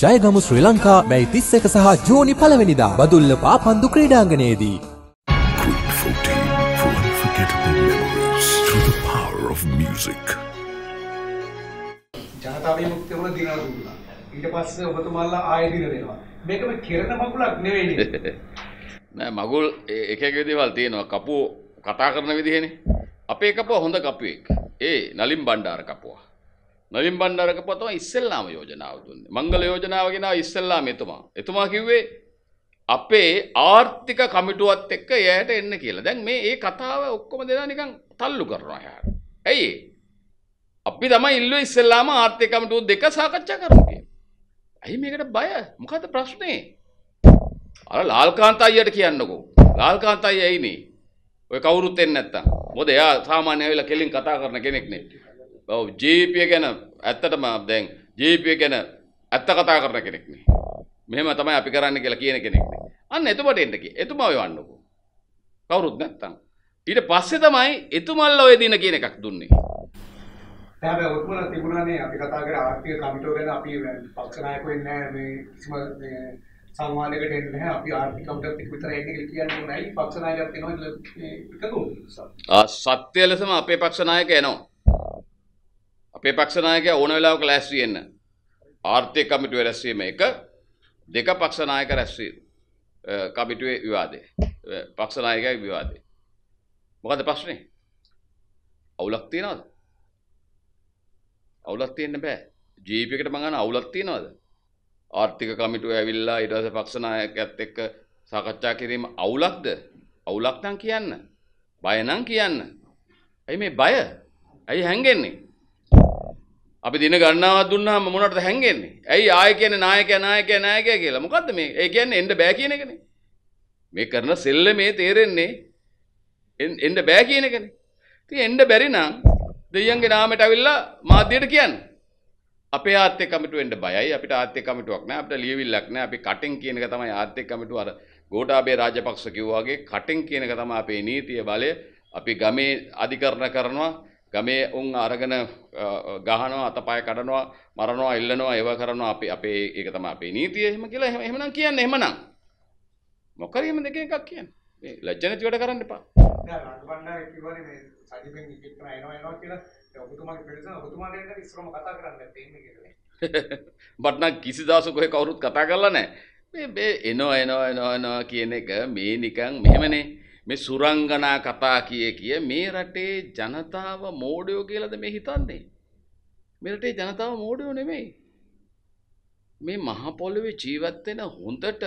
ජයගමු ශ්‍රී ලංකා මැයි තිස් එක සහ ජූනි පළවෙනිදා Badulla පාපන්දු ක්‍රීඩාංගනයේදී. Quick 14 for unforgettable memories through the power of music. ජනතා විමුක්තිය වුණ දිනවල දුන්නා. ඊට පස්සේ ඔබතුමාලා ආයෙ දින දෙනවා. මේකම කෙරෙන මගුලක් නෙවෙයි. නෑ මගුල් එක එක දේවල් තියෙනවා කපුව කතා කරන විදිහනේ අපේ කපුව හොඳ කපුවෙක් ඒ නලින් බණ්ඩාර කපුවා නලින් බණ්ඩාර කපුවා තමයි ඉස්සෙල්ලාම යෝජනාව දුන්නේ මංගල යෝජනාව ගෙනාව ඉස්සෙල්ලාම එතුමා එතුමා කිව්වේ අපේ ආර්ථික කමිටුවත් එක්ක එයාට එන්න කියලා දැන් මේ ඒ කතාව ඔක්කොම දෙනා නිකන් තල්ලු කරනවා එයාට ඇයි ඒ? අපි තමයි ඉල්ලුවේ ඉස්සෙල්ලාම ආර්ථික කමිටුව දෙක සාකච්ඡා කරමු කියලා ඇයි මේකට බය මොකද්ද ප්‍රශ්නේ අර ලාල්කාන්ත අයියට කියන්නකෝ. ලාල්කාන්ත අයියා ඇයිනේ? ඔය කවුරුත් එන්නේ නැත්තම්. මොකද එයා සාමාන්‍ය ඇවිල්ලා කෙලින් කතා කරන කෙනෙක් නේ. ඔව් ජීපී ගැන ඇත්තටම දැන් ජීපී ගැන ඇත්ත කතා කරන කෙනෙක් නේ. මෙහෙම තමයි අපි කරන්න කියලා කියන කෙනෙක් නේ. අන්න එතකොට එන්න කි. එතුමා යවන්නකෝ. කවුරුත් නැත්තම්. ඊට පස්සේ තමයි එතුමල්ලා ඔය දින කියන එකක් දුන්නේ. හැබැයි ඔබතුමාලා තිබුණානේ අපි කතා කරේ ආර්ථික කමිටුව ගැන අපි පක්ෂ නායකයෝ ඉන්නේ නැහැ මේ කිසිම සංවාදයකට එන්නේ නැහැ. අපි ආර්ථික කමිටුවත් එක්ක විතරයි එන්නේ කියලා කියන්නේ නැහැ. පක්ෂ ናයකයත් එනවා. ආ, සත්‍ය ලෙසම අපේ පක්ෂ නායක එනවා. අපේ පක්ෂ නායකයා ඕන වෙලාවක ලෑස්ති වෙන්න. ආර්ථික කමිටුවේ රැස්වීම එක දෙක පක්ෂ නායක රැස්වීම අ, කමිටුවේ විවාදේ. අ, පක්ෂ නායකයා විවාදේ. මොකද ප්‍රශ්නේ? අවුලක් තියනවද? අවුලක් තියෙන්න බෑ. ජීප් එකට මං අහන අවුලක් තියනවද? ආර්ථික කමිටුව ඇවිල්ලා ඊට පස්සේ පක්ෂ නායකයත් එක්ක සාකච්ඡා කිරීම අවුලක්ද? අවුලක් නම් කියන්න. බය නම් කියන්න. ඇයි මේ බය? ඇයි හැංගෙන්නේ? අපි දින ගණනාවක් දුන්නාම මොනවටද හැංගෙන්නේ? ඇයි ආයෙ කියන්නේ නායකයා නායකයා නායකයා කියලා? මොකද්ද මේ? ඒ කියන්නේ එන්න බෑ කියන එකනේ. මේ කරන සෙල්ලමේ තේරෙන්නේ එන්න- එන්න බෑ කියන එකනේ. ඉතින් එන්න බැරි නම් දෙයියන්ගේ නාමයට අවිල්ලා මාධ්‍යයට කියන්න. අපේ ආර්ථික කමිටුව එන්න බයයි අපිට ආර්ථික කමිටුවක් නැහැ අපිට ලියවිල්ලක් නැහැ අපි කටින් කියන එක තමයි ආර්ථික කමිටුව අර ගෝඨාභය රාජපක්ෂ කිව්වා වගේ කටින් කියන එක තමයි අපේ නීතිය බලය අපි ගමේ අධිකරණ කරනවා ගමේ උන් අරගෙන ගහනවා අතපය කඩනවා මරනවා ඉල්ලනවා ඒව කරනවා අපි අපේ ඒක තමයි අපේ නීතිය එහෙම කියලා එහෙම එහෙමනම් කියන්න එහෙමනම් මොකද එහෙම දෙක එකක් කියන්න මේ ලැජ්ජ නැති වැඩ කරන්න එපා දැන් රාජබණ්ඩාර කිව්වනේ මේ සජිපෙන් ඉක්කන එනවා එනවා කියලා. ඔබතුමාගේ පිළිසන ඔබතුමාට එන්න ඉස්සරම කතා කරන්න ඉන්නේ කියලා. බට්නම් කිසි දවසක ඔය කවුරුත් කතා කරලා නැහැ. මේ එනවා එනවා එනවා එනවා කියන එක මේ නිකන් මෙහෙමනේ. මේ සුරංගනා කතා කිය කිය මේ රටේ ජනතාව මෝඩයෝ කියලාද මේ හිතන්නේ? මේ රටේ ජනතාව මෝඩයෝ නෙමෙයි. මේ මහ පොළොවේ ජීවත් වෙන හොඳට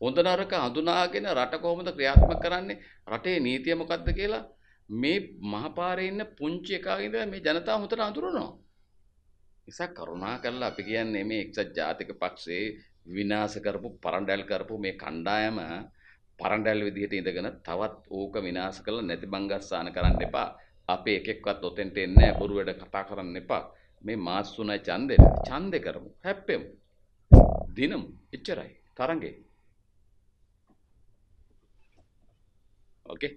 හොඳ නරක හඳුනාගෙන රට කොහොමද ක්‍රියාත්මක කරන්නේ? රටේ නීතිය මොකක්ද කියලා මේ මහපාරේ ඉන්න පුංචි එකාගේ ඉඳලා මේ ජනතාව හොඳට අඳුරනවා. නිසා කරුණා කරලා අපි කියන්නේ මේ එක්සත් ජාතික පක්ෂයේ විනාශ කරපු පරණ්ඩල් කරපු මේ කණ්ඩායම පරණඩැල් විදිහට ඉඳගෙන තවත් ඕක විනාශ කරලා නැති බංගස්සාන කරන්න එපා. අපේ එකෙක්වත් ඔතෙන්ට එන්නේ නැහැ. බොරු වැඩ කතා කරන්න එපා. මේ මාස් තුනයි ඡන්දෙ. ඡන්දෙ කරමු. හැප්පෙමු. දිනමු. එච්චරයි. තරඟේ. ඕකේ.